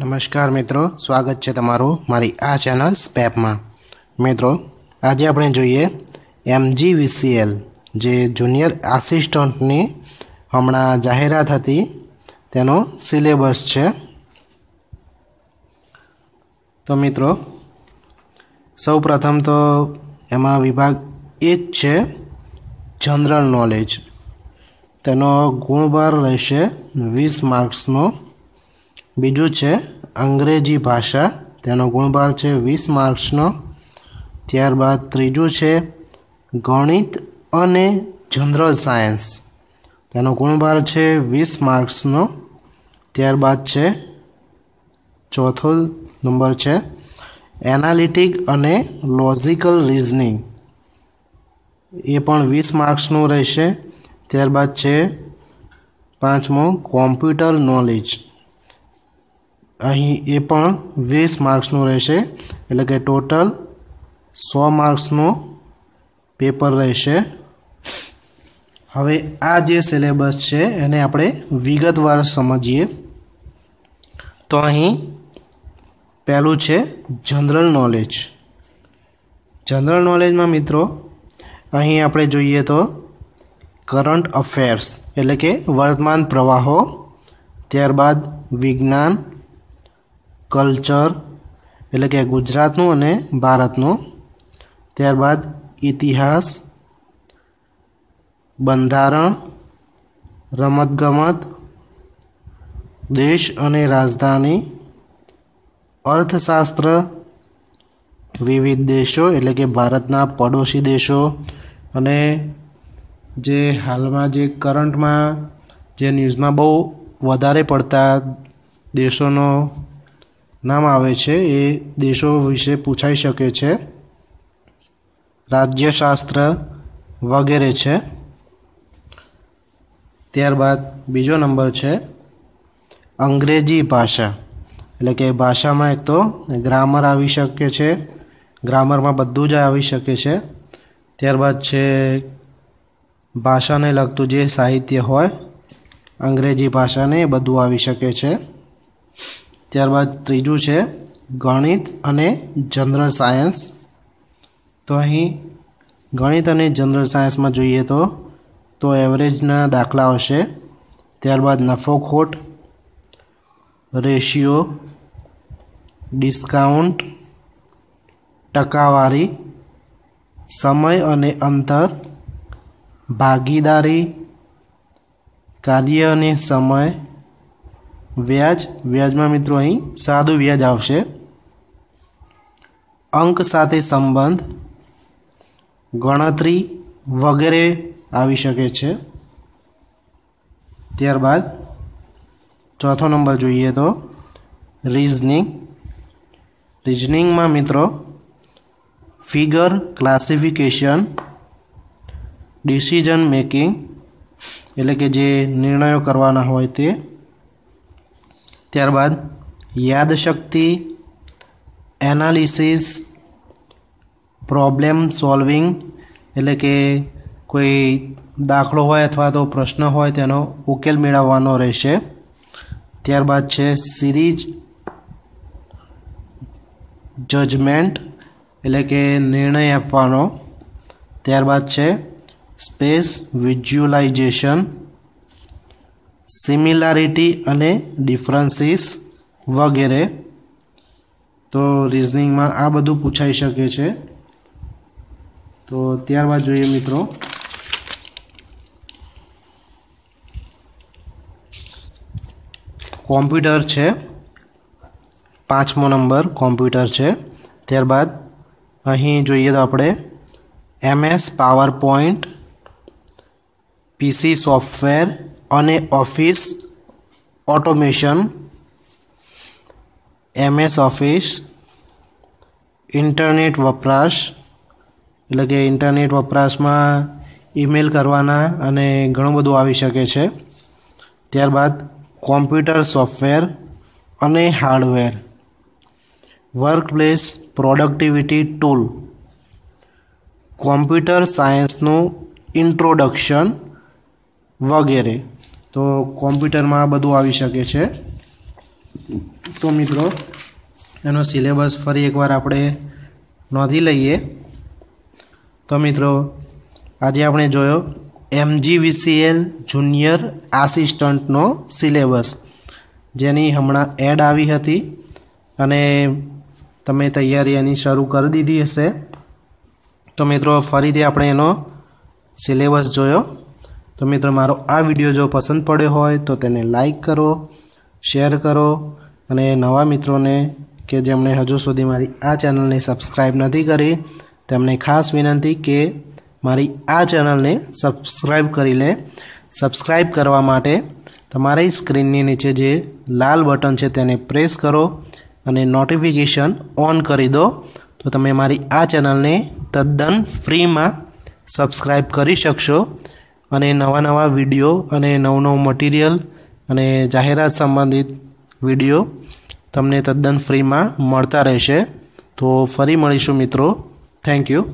નમસ્કાર મિત્રો, સ્વાગત છે તમારું મારી આ ચેનલ સ્પેપમાં. મિત્રો, આજે આપણે જોઈએ એમજી વીસીએલ જે જુનિયર આસિસ્ટન્ટની હમણાં જાહેરાત હતી, તેનો સિલેબસ છે. તો મિત્રો સૌ પ્રથમ તો એમાં વિભાગ એક છે, જનરલ નોલેજ. તેનો ગુણભાર રહેશે વીસ માર્ક્સનો. બીજું છે અંગ્રેજી ભાષા. તેનો ગુણભાર છે વીસ માર્ક્સનો. ત્યારબાદ ત્રીજું છે ગણિત અને જનરલ સાયન્સ. તેનો ગુણભાર છે વીસ માર્ક્સનો. ત્યારબાદ છે ચોથો નંબર છે એનાલિટિક અને લોજિકલ રિઝનિંગ. એ પણ વીસ માર્ક્સનું રહેશે. ત્યારબાદ છે પાંચમો કોમ્પ્યુટર નોલેજ. અહીં એ પણ વીસ માર્ક્સનું રહેશે. એટલે કે ટોટલ સો માર્ક્સનું પેપર રહેશે. હવે આ જે સિલેબસ છે એને આપણે વિગતવાર સમજીએ. તો અહીં પહેલું છે જનરલ નોલેજ. જનરલ નોલેજમાં મિત્રો અહીં આપણે જોઈએ તો કરંટ અફેર્સ એટલે કે વર્તમાન પ્રવાહો, ત્યારબાદ વિજ્ઞાન કલ્ચર, એટલે કે ગુજરાતનું અને ભારતનું. ત્યારબાદ ઇતિહાસ, બંધારણ, રમતગમત, દેશ અને રાજધાની, અર્થશાસ્ત્ર, વિવિધ દેશો, એટલે કે ભારતના પડોશી દેશો અને જે હાલમાં જે કરંટમાં જે ન્યૂઝમાં બહુ વધારે પડતા દેશોનો નામ આવે છે, એ દેશો વિશે પૂછાઈ શકે છે. રાજ્યશાસ્ત્ર વગેરે છે. ત્યારબાદ બીજો નંબર છે, અંગ્રેજી ભાષા. એટલે કે ભાષામાં એક તો ગ્રામર આવી શકે છે, ગ્રામરમાં બધું જ આવી શકે છે. ત્યારબાદ છે, ભાષાને લગતું જે સાહિત્ય હોય, અંગ્રેજી ભાષાને એ બધું આવી શકે છે. ત્યારબાદ ત્રીજું છે ગણિત અને જનરલ સાયન્સ. તો અહીં ગણિત અને જનરલ સાયન્સમાં જોઈએ તો તો એવરેજના દાખલા આવશે. ત્યારબાદ નફો ખોટ, રેશિયો, ડિસ્કાઉન્ટ, ટકાવારી, સમય અને અંતર, ભાગીદારી, કાર્ય અને સમય વ્યાજ, વ્યાજમાં મિત્રો અહીં સાદું વ્યાજ આવશે. અંક સાથે સંબંધ, ગણતરી વગેરે આવી શકે છે. ત્યારબાદ ચોથો નંબર જોઈએ તો રિઝનિંગ રિઝનિંગમાં મિત્રો ફિગર ક્લાસિફિકેશન ડિસિઝન મેકિંગ એટલે કે જે નિર્ણયો કરવાના હોય તે ત્યારબાદ યાદશક્તિ, એનાલિસિસ, પ્રોબ્લેમ સોલ્વિંગ, એટલે કે કોઈ દાખલો હોય અથવા તો પ્રશ્ન હોય તેનો ઉકેલ મેળવવાનો રહેશે. ત્યારબાદ છે સિરીઝ જજમેન્ટ, એટલે કે નિર્ણય આપવાનો. ત્યારબાદ છે સ્પેસ વિઝ્યુલાઇઝેશન સિમિલારિટી અને ડિફરન્સીસ વગેરે. તો રિઝનિંગમાં આ બધું પૂછાઈ શકે છે. તો ત્યારબાદ જોઈએ મિત્રો. કોમ્પ્યુટર છે. પાંચમો નંબર કોમ્પ્યુટર છે. ત્યારબાદ અહીં જોઈએ તો આપણે MS power point PC software અને office automation, MS office, internet વપરાશ, એટલે કે ઇન્ટરનેટ વપરાશમાં ઈમેલ કરવાના અને ઘણું બધું આવી શકે છે. ત્યારબાદ કોમ્પ્યુટર સોફ્ટવેર અને hardware. Workplace productivity tool. Computer સાયન્સનું introduction વગેરે. તો કોમ્પ્યુટરમાં આ બધું આવી શકે છે. તો મિત્રો, એનો સિલેબસ ફરી એકવાર આપણે નોંધી લઈએ. તો મિત્રો, આજે આપણે જોયો એમજીવીસીએલ જુનિયર આસિસ્ટન્ટનો સિલેબસ, જેની હમણાં એડ આવી હતી અને તમે તૈયારી એની શરૂ કરી દીધી હશે. તો મિત્રો, ફરીથી આપણે એનો સિલેબસ જોયો. તો મિત્રો, મારો આ વીડિયો જો પસંદ પડ્યો હોય તો તેને લાઈક કરો શેર કરો અને નવા મિત્રોને કે જેમણે હજુ સુધી મારી આ ચેનલને સબસ્ક્રાઈબ નથી કરી, તેમને ખાસ વિનંતી કે મારી આ ચેનલને સબસ્ક્રાઈબ કરી લે. સબસ્ક્રાઈબ કરવા માટે તમારી સ્ક્રીનની નીચે જે લાલ બટન છે તેને પ્રેસ કરો અને નોટિફિકેશન ઓન કરી દો. તો તમે મારી આ ચેનલને તદ્દન ફ્રીમાં સબસ્ક્રાઈબ કરી શકશો. અને નવા નવા વીડિયો અને નવું નવું મટીરિયલ અને જાહેરાત સંબંધિત વીડિયો તમને તદ્દન ફ્રીમાં મળતા રહેશે. તો ફરી મળીશું મિત્રો. Thank you